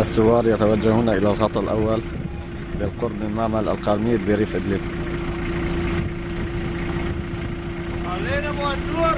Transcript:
الثوار يتوجهون إلى الخط الأول بالقرب من معمل القرميد بريف إدلب علينا مهندور